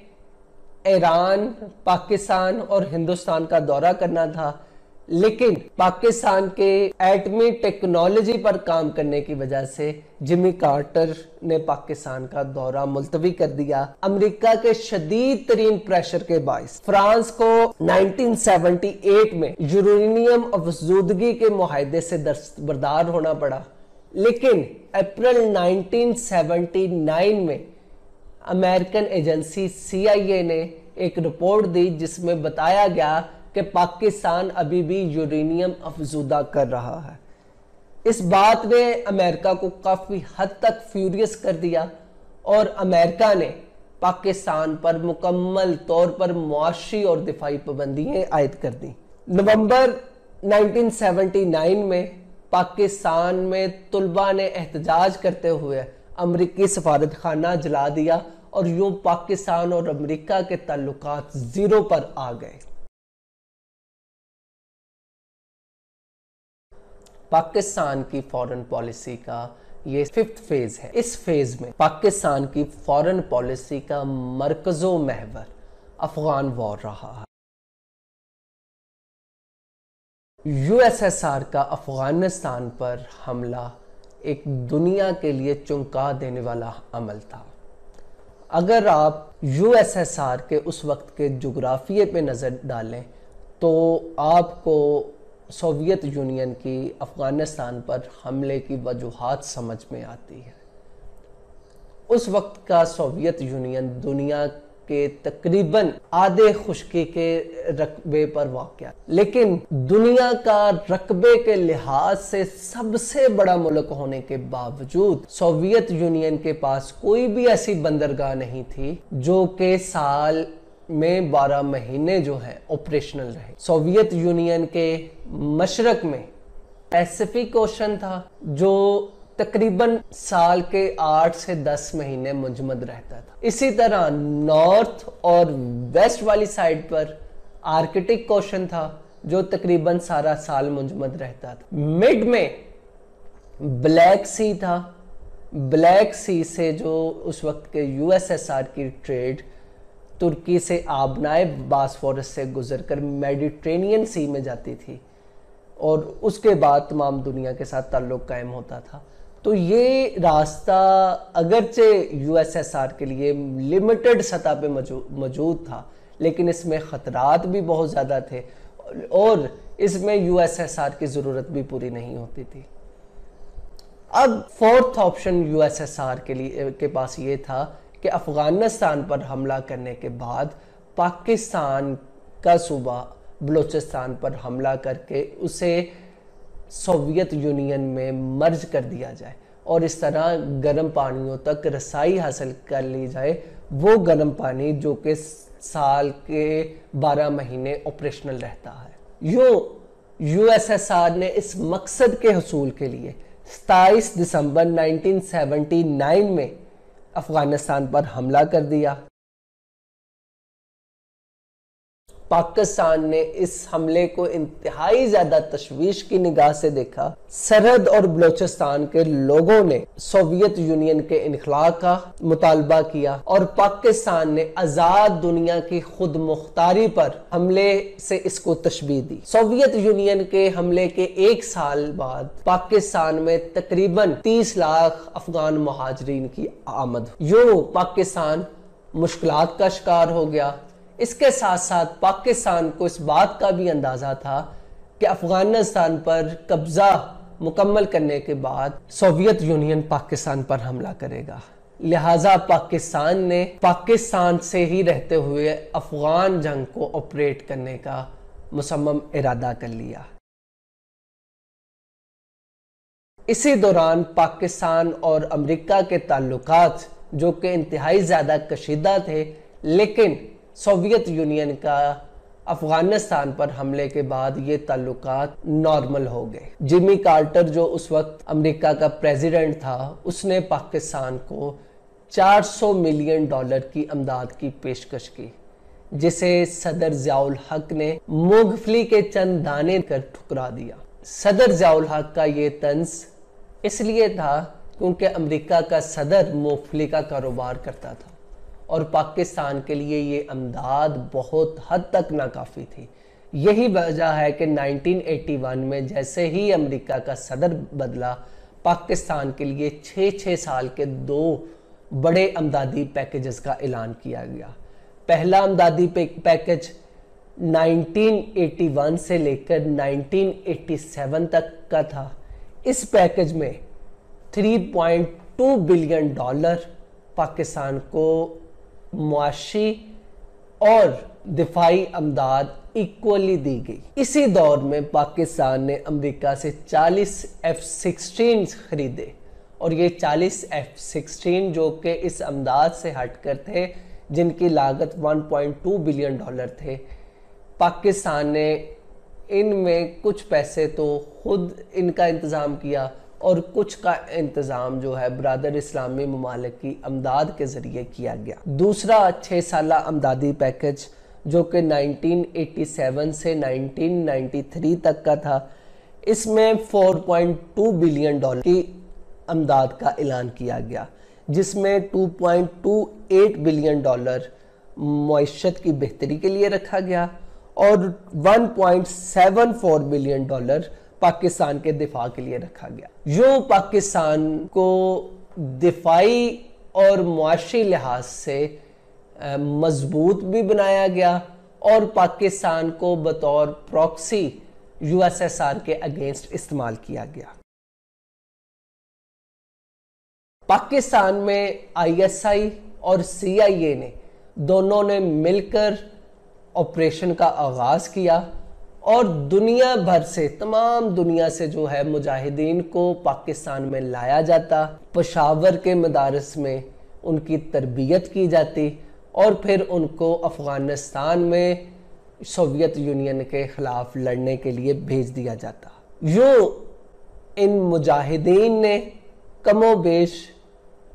ईरान, पाकिस्तान और हिंदुस्तान का दौरा करना था। लेकिन पाकिस्तान के एटमी टेक्नोलॉजी पर काम करने की वजह से जिमी कार्टर ने पाकिस्तान का दौरा मुलतवी कर दिया। अमेरिका के शदीद तरीन प्रेशर के बायस फ्रांस को 1978 में यूरेनियम अफजूदगी के माहदे से दस्तबरदार होना पड़ा। लेकिन अप्रैल 1979 में अमेरिकन एजेंसी सीआईए ने एक रिपोर्ट दी जिसमें बताया गया कि पाकिस्तान अभी भी यूरेनियम अफजूदा कर रहा है। इस बात ने अमेरिका को काफ़ी हद तक फ्यूरियस कर दिया और अमेरिका ने पाकिस्तान पर मुकम्मल तौर पर मुआशी और दिफाई पाबंदियाँ आयद कर दी। नवंबर 1979 में पाकिस्तान में तलबा ने एहतजाज करते हुए अमरीकी सफारत खाना जला दिया और यूँ पाकिस्तान और अमेरिका के ताल्लुकात ज़ीरो पर आ गए। पाकिस्तान की फॉरेन पॉलिसी का ये फिफ्थ फ़ेज़ है। इस फ़ेज़ में पाकिस्तान की फॉरेन पॉलिसी का मरकजो महवर अफगान वॉर रहा है। यूएसएसआर का अफ़गानिस्तान पर हमला एक दुनिया के लिए चुंका देने वाला अमल था। अगर आप यूएसएसआर के उस वक्त के जोग्राफिए पे नज़र डालें तो आपको सोवियत यूनियन की अफ़गानिस्तान पर हमले की वजूहत समझ में आती है। उस वक्त का सोवियत यूनियन दुनिया के तकरीबन आधे खुशकी के रकबे पर वाक़ लेकिन दुनिया का रकबे के लिहाज से सबसे बड़ा मुल्क होने के बावजूद सोवियत यूनियन के पास कोई भी ऐसी बंदरगाह नहीं थी, जो के साल में 12 महीने जो है ऑपरेशनल रहे। सोवियत यूनियन के मशरक में पैसिफिक ओशन था, जो तकरीबन साल के आठ से दस महीने मुंजमद रहता था। इसी तरह नॉर्थ और वेस्ट वाली साइड पर आर्किटिक ओशन था, जो तकरीबन सारा साल मुंजमद रहता था। मिड में ब्लैक सी था। ब्लैक सी से जो उस वक्त के यूएसएसआर की ट्रेड तुर्की से आबनाए बासफोरस से गुजरकर मेडिट्रेनियन सी में जाती थी और उसके बाद तमाम दुनिया के साथ ताल्लुक कायम होता था। तो ये रास्ता अगरचे यूएसएसआर के लिए लिमिटेड सतह पे मौजूद था, लेकिन इसमें ख़तरात भी बहुत ज़्यादा थे और इसमें यूएसएसआर की ज़रूरत भी पूरी नहीं होती थी। अब फोर्थ ऑप्शन यूएसएसआर के लिए, के पास ये था कि अफ़गानिस्तान पर हमला करने के बाद पाकिस्तान का सूबा बलूचिस्तान पर हमला करके उसे सोवियत यूनियन में मर्ज कर दिया जाए और इस तरह गर्म पानियों तक रसाई हासिल कर ली जाए, वो गर्म पानी जो कि साल के 12 महीने ऑपरेशनल रहता है। यूँ यूएसएसआर ने इस मकसद के हसूल के लिए 27 दिसंबर 1979 में अफ़गानिस्तान पर हमला कर दिया। पाकिस्तान ने इस हमले को इंतहाई ज़्यादा तशवीश की निगाह से देखा। सरहद और बलोचिस्तान के लोगों ने सोवियत यूनियन के इनखला का मुतालबा किया और पाकिस्तान ने आज़ाद दुनिया की खुद मुख्तारी पर हमले से इसको तशबी दी। सोवियत यूनियन के हमले के एक साल बाद पाकिस्तान में तकरीबन 30 लाख अफगान महाजरीन की आमद। यो पाकिस्तान मुश्किल का शिकार हो गया। इसके साथ साथ पाकिस्तान को इस बात का भी अंदाज़ा था कि अफ़गानिस्तान पर कब्ज़ा मुकम्मल करने के बाद सोवियत यूनियन पाकिस्तान पर हमला करेगा। लिहाजा पाकिस्तान ने पाकिस्तान से ही रहते हुए अफगान जंग को ऑपरेट करने का मुसम्म इरादा कर लिया। इसी दौरान पाकिस्तान और अमेरिका के ताल्लुकात, जो कि इंतहाई ज़्यादा कशीदा थे, लेकिन सोवियत यूनियन का अफ़गानिस्तान पर हमले के बाद ये ताल्लुक नॉर्मल हो गए। जिमी कार्टर जो उस वक्त अमेरिका का प्रेसिडेंट था, उसने पाकिस्तान को 400 मिलियन डॉलर की अमदाद की पेशकश की, जिसे सदर जियाउल हक ने मूंगफली के चंद दाने कर ठुकरा दिया। सदर जियाउल हक का ये तंज इसलिए था क्योंकि अमेरिका का सदर मूंगफली का कारोबार करता था। और पाकिस्तान के लिए ये अमदाद बहुत हद तक नाकाफ़ी थी। यही वजह है कि 1981 में जैसे ही अमेरिका का सदर बदला, पाकिस्तान के लिए छः छः साल के दो बड़े अमदादी पैकेजेस का ऐलान किया गया। पहला अमदादी पैकेज 1981 से लेकर 1987 तक का था। इस पैकेज में 3.2 बिलियन डॉलर पाकिस्तान को मुआशी और दिफाई अमदाद इक्वली दी गई। इसी दौर में पाकिस्तान ने अमेरिका से 40 एफ़ सिक्सटीन खरीदे और ये 40 एफ़ सिक्सटीन जो कि इस अमदाद से हटकर थे, जिनकी लागत 1.2 बिलियन डॉलर थे। पाकिस्तान ने इनमें कुछ पैसे तो खुद इनका इंतज़ाम किया और कुछ का इंतज़ाम जो है बरदर इस्लामी ममालिक की अमदाद के ज़रिए किया गया। दूसरा छः साल अमदादी पैकेज, जो कि 1987 से 1993 तक का था, इसमें 4.2 बिलियन डॉलर की अमदाद का ऐलान किया गया, जिसमें 2.28 बिलियन डॉलर मीशत की बेहतरी के लिए रखा गया और 1.74 बिलियन डॉलर पाकिस्तान के दिफा के लिए रखा गया। जो पाकिस्तान को दिफाई और मुआशी लिहाज से मज़बूत भी बनाया गया और पाकिस्तान को बतौर प्रॉक्सी यूएसएसआर के अगेंस्ट इस्तेमाल किया गया। पाकिस्तान में आईएसआई और सीआईए ने दोनों ने मिलकर ऑपरेशन का आगाज़ किया। और दुनिया भर से, तमाम दुनिया से जो है मुजाहिदीन को पाकिस्तान में लाया जाता। पशावर के मदारस में उनकी तरबियत की जाती और फिर उनको अफ़गानिस्तान में सोवियत यूनियन के ख़िलाफ़ लड़ने के लिए भेज दिया जाता। जो इन मुजाहिदीन ने कमो बेश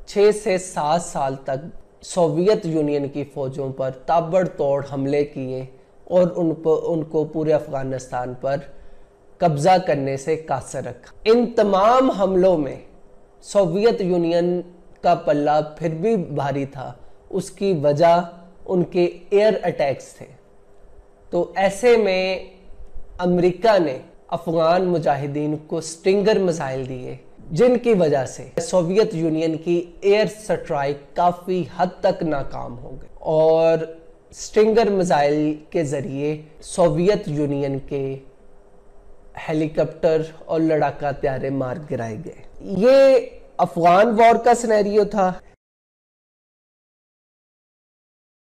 छः से सात साल तक सोवियत यूनियन की फ़ौजों पर ताबड़तोड़ हमले किए और उन पर उनको पूरे अफ़गानिस्तान पर कब्ज़ा करने से कासर रखा। इन तमाम हमलों में सोवियत यूनियन का पल्ला फिर भी भारी था। उसकी वजह उनके एयर अटैक्स थे। तो ऐसे में अमेरिका ने अफगान मुजाहिदीन को स्टिंगर मिसाइल दिए, जिनकी वजह से सोवियत यूनियन की एयर स्ट्राइक काफ़ी हद तक नाकाम हो गई। और स्टिंगर मिसाइल के ज़रिए सोवियत यूनियन के हेलीकॉप्टर और लड़ाका त्यारे मार गिराए गए। ये अफगान वॉर का सिनेरियो था।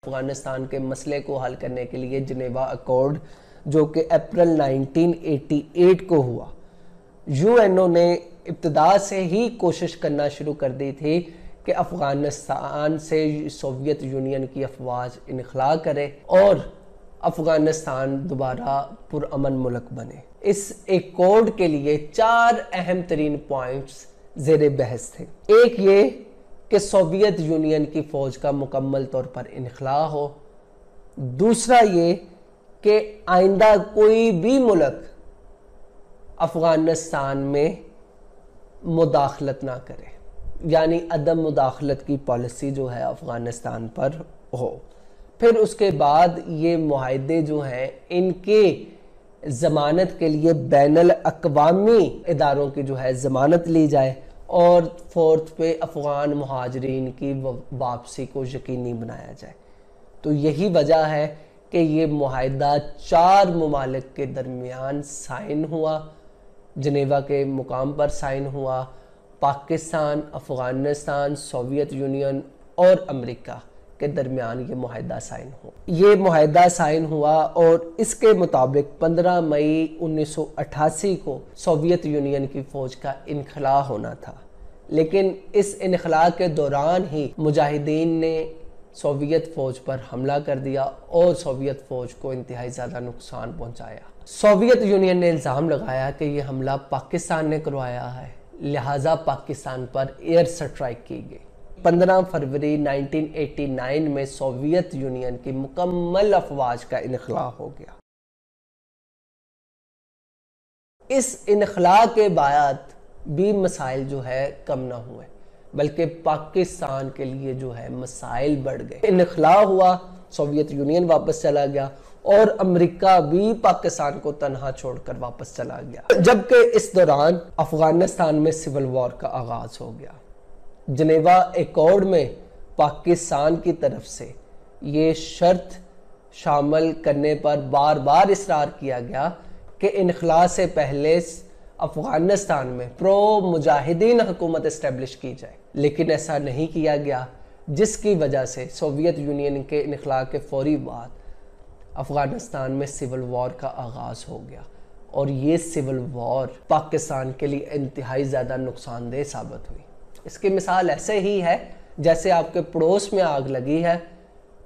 अफ़गानिस्तान के मसले को हल करने के लिए जिनेवा अकॉर्ड जो कि अप्रैल 1988 को हुआ। यूएनओ ने इब्तदा से ही कोशिश करना शुरू कर दी थी कि अफ़गानिस्तान से सोवियत यूनियन की अफवाज इनखला करे और अफ़गानिस्तान दोबारा पुरअमन मुल्क बने। इस एक कोड के लिए चार अहम तरीन पॉइंट्स जेर बहस थे। एक ये कि सोवियत यूनियन की फ़ौज का मुकम्मल तौर पर इनखला हो। दूसरा ये कि आइंदा कोई भी मुल्क अफ़गानिस्तान में मुदाखलत ना करे। यानी अदम मुदाखलत की पॉलिसी जो है अफ़गानिस्तान पर हो। फिर उसके बाद ये माहदे जो हैं, इनके ज़मानत के लिए बैन अवी इदारों की जो है ज़मानत ली जाए और फोर्थ पे अफ़गान महाजरीन की वापसी को यकीनी बनाया जाए। तो यही वजह है कि ये माहिदा चार ममालिक के दरमियान साइन हुआ, जनेवा के मुकाम पर साइन हुआ पाकिस्तान, अफ़गानिस्तान, सोवियत यूनियन और अमेरिका के दरमियान ये माहिदा साइन हो। ये माहिदा साइन हुआ और इसके मुताबिक 15 मई 1988 को सोवियत यूनियन की फ़ौज का इनखला होना था। लेकिन इस इनखला के दौरान ही मुजाहिदीन ने सोवियत फ़ौज पर हमला कर दिया और सोवियत फ़ौज को इंतहाई ज़्यादा नुकसान पहुँचाया। सोवियत यूनियन ने इल्ज़ाम लगाया कि यह हमला पाकिस्तान ने करवाया है। लिहाजा पाकिस्तान पर एयर स्ट्राइक की गई। 15 फरवरी 1989 में सोवियत यूनियन की मुकम्मल अफवाज का इनखला हो गया। इस इनखला के बाद भी मसाइल जो है कम ना हुए, बल्कि पाकिस्तान के लिए जो है मसाइल बढ़ गए। इनखला हुआ, सोवियत यूनियन वापस चला गया और अमेरिका भी पाकिस्तान को तनहा छोड़कर वापस चला गया, जबकि इस दौरान अफ़गानिस्तान में सिविल वॉर का आगाज़ हो गया। जनेवा एकॉर्ड में पाकिस्तान की तरफ़ से ये शर्त शामिल करने पर बार बार इसरार किया गया कि इनखला से पहले अफ़गानिस्तान में प्रो मुजाहिदीन हुकूमत इस्टेब्लिश की जाए। लेकिन ऐसा नहीं किया गया, जिसकी वजह से सोवियत यूनियन के इनखला के फौरी बाद अफ़गानिस्तान में सिविल वॉर का आगाज़ हो गया। और ये सिविल वॉर पाकिस्तान के लिए इंतहाई ज़्यादा नुकसानदेह साबित हुई। इसकी मिसाल ऐसे ही है, जैसे आपके पड़ोस में आग लगी है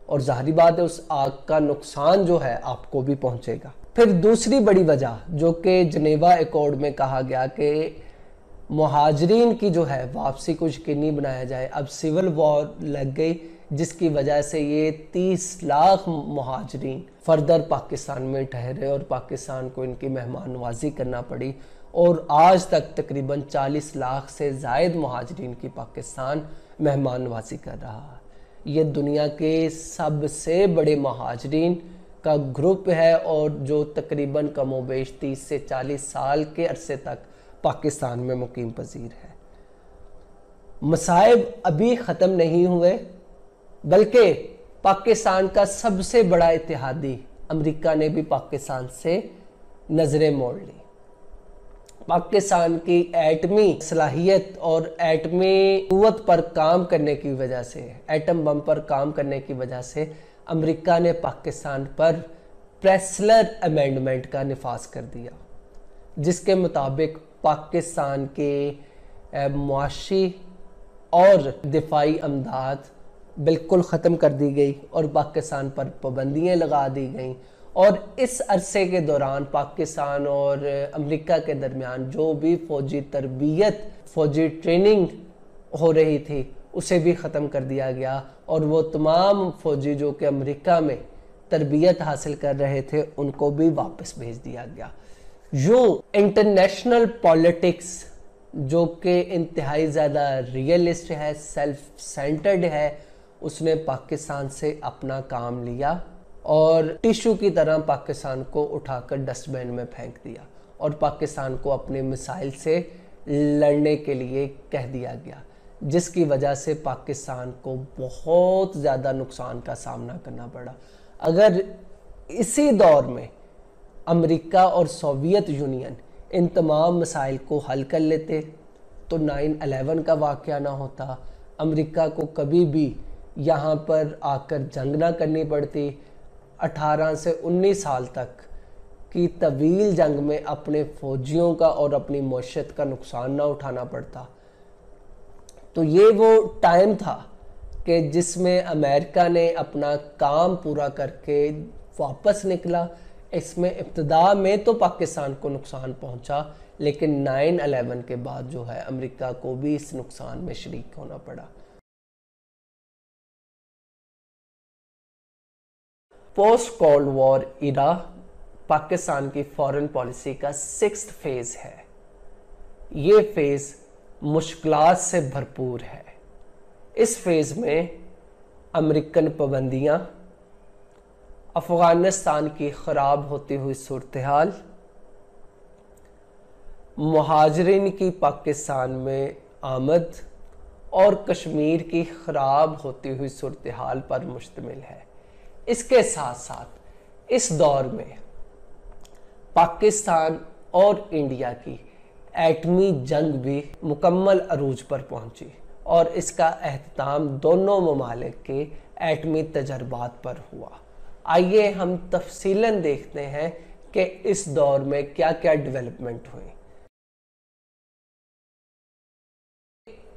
और जाहरी बात है उस आग का नुकसान जो है आपको भी पहुंचेगा। फिर दूसरी बड़ी वजह, जो कि जनेवा एकॉर्ड में कहा गया कि महाजरीन की जो है वापसी को यकीनी बनाया जाए, अब सिविल वॉर लग गई जिसकी वजह से ये तीस लाख महाजरीन फर्दर पाकिस्तान में ठहरे और पाकिस्तान को इनकी मेहमान नवाजी करना पड़ी। और आज तक तकरीबन 40 लाख से जायद महाजरीन की पाकिस्तान मेहमान नवाजी कर रहा है। ये दुनिया के सबसे बड़े महाजरीन का ग्रुप है और जो तकरीबन कमोबेश 30 से 40 साल के अरसे तक पाकिस्तान में मुकीम पजीर है। मसाइब अभी ख़त्म नहीं हुए बल्कि पाकिस्तान का सबसे बड़ा इतिहादी अमेरिका ने भी पाकिस्तान से नज़रें मोड़ ली। पाकिस्तान की एटमी सलाहियत और एटमी कुत पर काम करने की वजह से, एटम बम पर काम करने की वजह से अमेरिका ने पाकिस्तान पर प्रेसलर अमेंडमेंट का निफाज कर दिया, जिसके मुताबिक पाकिस्तान के मुआशी और दिफाई अमदाद बिल्कुल ख़त्म कर दी गई और पाकिस्तान पर पाबंदियाँ लगा दी गई। और इस अरसे के दौरान पाकिस्तान और अमेरिका के दरमियान जो भी फ़ौजी तरबियत, फ़ौजी ट्रेनिंग हो रही थी, उसे भी ख़त्म कर दिया गया। और वो तमाम फ़ौजी जो कि अमेरिका में तरबियत हासिल कर रहे थे, उनको भी वापस भेज दिया गया। यूँ इंटरनेशनल पॉलिटिक्स जो कि इंतहाई ज़्यादा रियलिस्ट है सेल्फ सेंटर्ड है उसने पाकिस्तान से अपना काम लिया और टिश्यू की तरह पाकिस्तान को उठाकर डस्टबिन में फेंक दिया और पाकिस्तान को अपने मिसाइल से लड़ने के लिए कह दिया गया, जिसकी वजह से पाकिस्तान को बहुत ज़्यादा नुकसान का सामना करना पड़ा। अगर इसी दौर में अमेरिका और सोवियत यूनियन इन तमाम मसाइल को हल कर लेते तो 9/11 का वाक़ ना होता, अमेरिका को कभी भी यहाँ पर आकर जंग ना करनी पड़ती। 18 से 19 साल तक की तवील जंग में अपने फौजियों का और अपनी मीशत का नुकसान ना उठाना पड़ता। तो ये वो टाइम था कि जिसमें अमेरिका ने अपना काम पूरा करके वापस निकला। इसमें इब्तदा में तो पाकिस्तान को नुकसान पहुँचा, लेकिन 9/11 के बाद जो है अमेरिका को भी इस नुकसान में शरीक होना पड़ा। Post cold war era Pakistan की फॉरेन पॉलिसी का सिक्स फ़ेज़ है। ये फ़ेज़ मुश्किल से भरपूर है। इस फ़ेज़ में अमेरिकन पाबंदियाँ अफ़गानिस्तान की ख़राब होती हुई सूरत हाल महाजरीन की पाकिस्तान में आमद और कश्मीर की ख़राब होती हुई सूरत हाल पर मुश्तमिल है। इसके साथ साथ इस दौर में पाकिस्तान और इंडिया की एटमी जंग भी मुकम्मल अरूज पर पहुँची और इसका अहतमाम दोनों ममालिक के एटमी तजर्बात पर हुआ। आइए हम तफसीलन देखते हैं कि इस दौर में क्या क्या डेवलपमेंट हुई।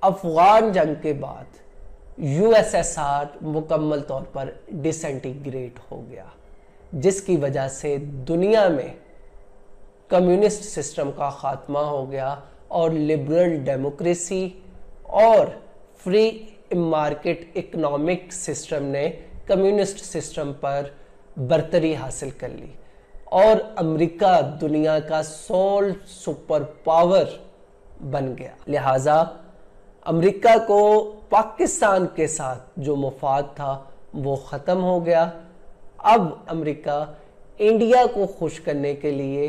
अफगान जंग के बाद यूएसएसआर मुकम्मल तौर पर डिसइंटीग्रेट हो गया, जिसकी वजह से दुनिया में कम्युनिस्ट सिस्टम का खात्मा हो गया और लिबरल डेमोक्रेसी और फ्री मार्केट इकोनॉमिक सिस्टम ने कम्युनिस्ट सिस्टम पर बर्तरी हासिल कर ली। और अमेरिका दुनिया का सोल सुपर पावर बन गया। लिहाजा अमेरिका को पाकिस्तान के साथ जो मफाद था, वो ख़त्म हो गया। अब अमेरिका इंडिया को खुश करने के लिए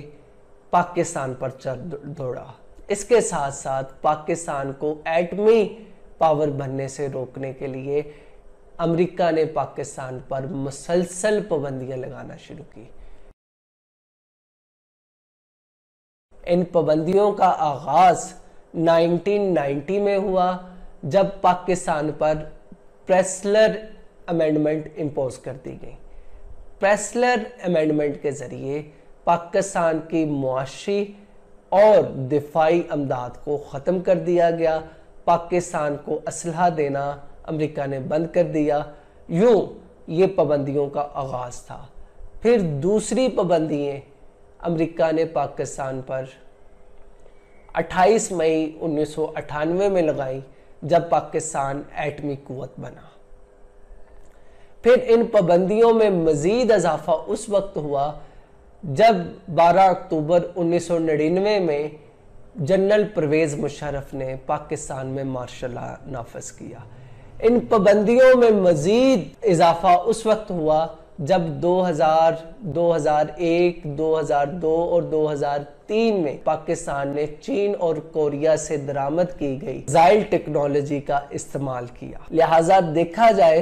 पाकिस्तान पर चढ़ दौड़ा। इसके साथ साथ पाकिस्तान को एटमी पावर बनने से रोकने के लिए अमेरिका ने पाकिस्तान पर मुसलसल पाबंदियाँ लगाना शुरू की। इन पाबंदियों का आगाज़ 1990 में हुआ, जब पाकिस्तान पर प्रेसलर अमेंडमेंट इम्पोज कर दी गई। प्रेसलर अमेंडमेंट के ज़रिए पाकिस्तान की मुआशी और दिफाई अमदाद को ख़त्म कर दिया गया। पाकिस्तान को असलहा देना अमेरिका ने बंद कर दिया। यूँ ये पाबंदियों का आगाज़ था। फिर दूसरी पाबंदियाँ अमेरिका ने पाकिस्तान पर 28 मई उन्नीस में लगाई, जब पाकिस्तान एटमी कुत बना। फिर इन पाबंदियों में मज़ीद इजाफा उस वक्त हुआ, जब 12 अक्टूबर 1999 में जनरल परवेज़ मुशरफ ने पाकिस्तान में मार्शल नाफज किया। इन पाबंदियों में मज़ीद इजाफा उस वक्त हुआ जब 2000, 2001, 2002 और 2003 में पाकिस्तान ने चीन और कोरिया से दरामद की गई जाइल टेक्नोलॉजी का इस्तेमाल किया। लिहाजा देखा जाए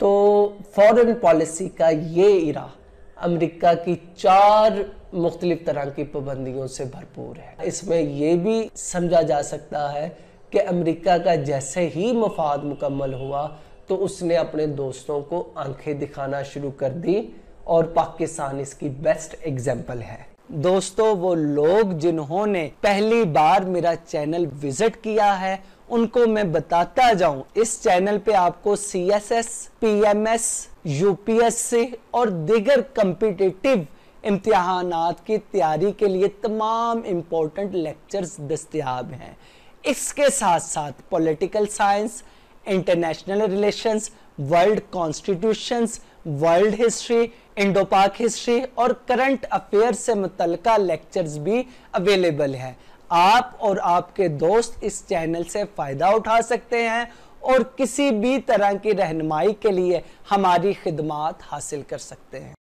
तो फॉरेन पॉलिसी का ये इरा अमेरिका की चार मुख्तलिफ़ तरह की पाबंदियों से भरपूर है। इसमें यह भी समझा जा सकता है कि अमेरिका का जैसे ही मफाद मुकम्मल हुआ तो उसने अपने दोस्तों को आँखें दिखाना शुरू कर दी और पाकिस्तान इसकी बेस्ट एग्ज़ाम्पल है। दोस्तों, वो लोग जिन्होंने पहली बार मेरा चैनल विज़िट किया है, उनको मैं बताता जाऊँ। इस चैनल पे आपको C S S P M S UPSC और दिगर कम्पिटिटिव इम्तिहान की तैयारी के लिए तमाम इम्पोर्टेंट लेक्चर्स दस्तियाब हैं। इसके साथ साथ political science international relations world constitutions world history Indo Pak history और करंट अफेयर से मुतलका लेक्चर्स भी अवेलेबल हैं। आप और आपके दोस्त इस चैनल से फ़ायदा उठा सकते हैं और किसी भी तरह की रहनमाई के लिए हमारी खिदमात हासिल कर सकते हैं।